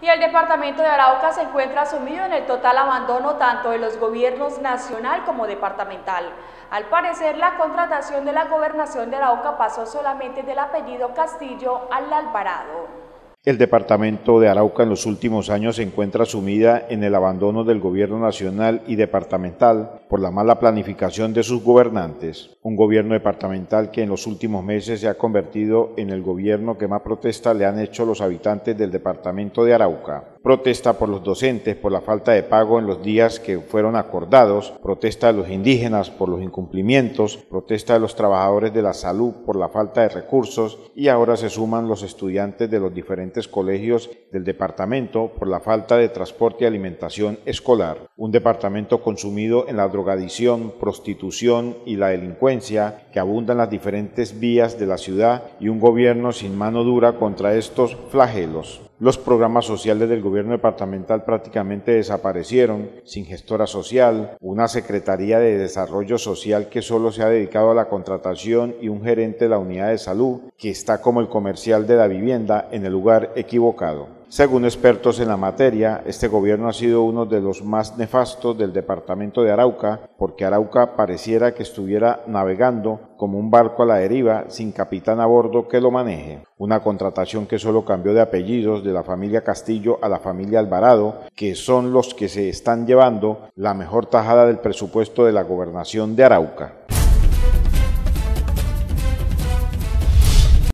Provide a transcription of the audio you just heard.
Y el departamento de Arauca se encuentra sumido en el total abandono tanto de los gobiernos nacional como departamental. Al parecer, la contratación de la gobernación de Arauca pasó solamente del apellido Castillo al Alvarado. El departamento de Arauca en los últimos años se encuentra sumida en el abandono del gobierno nacional y departamental por la mala planificación de sus gobernantes. Un gobierno departamental que en los últimos meses se ha convertido en el gobierno que más protesta le han hecho los habitantes del departamento de Arauca. Protesta por los docentes por la falta de pago en los días que fueron acordados, protesta de los indígenas por los incumplimientos, protesta de los trabajadores de la salud por la falta de recursos y ahora se suman los estudiantes de los diferentes colegios del departamento por la falta de transporte y alimentación escolar. Un departamento consumido en la drogadicción, prostitución y la delincuencia que abundan las diferentes vías de la ciudad y un gobierno sin mano dura contra estos flagelos. Los programas sociales del gobierno departamental prácticamente desaparecieron, sin gestora social, una Secretaría de Desarrollo Social que solo se ha dedicado a la contratación y un gerente de la unidad de salud que está como el comercial de la vivienda en el lugar equivocado. Según expertos en la materia, este gobierno ha sido uno de los más nefastos del departamento de Arauca, porque Arauca pareciera que estuviera navegando como un barco a la deriva sin capitán a bordo que lo maneje. Una contratación que solo cambió de apellidos de la familia Castillo a la familia Alvarado, que son los que se están llevando la mejor tajada del presupuesto de la gobernación de Arauca.